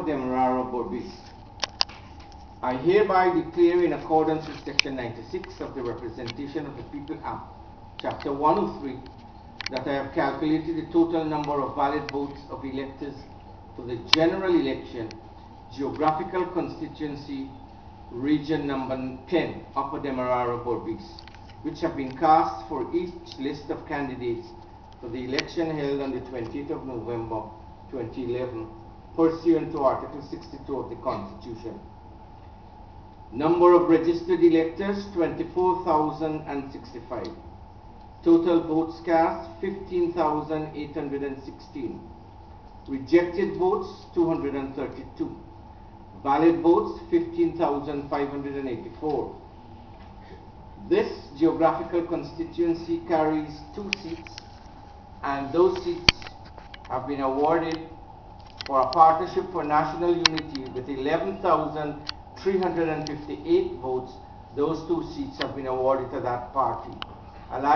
Demerara Berbice. I hereby declare in accordance with Section 96 of the Representation of the People Act, Chapter 103, that I have calculated the total number of valid votes of electors for the general election, geographical constituency, region number 10, Upper Demerara Berbice, which have been cast for each list of candidates for the election held on the 20th of November 2011, pursuant to Article 62 of the Constitution. Number of registered electors, 24,065. Total votes cast, 15,816. Rejected votes, 232. Valid votes, 15,584. This geographical constituency carries two seats and those seats have been awarded for a partnership for national unity with 11,358 votes. Those two seats have been awarded to that party. Alliance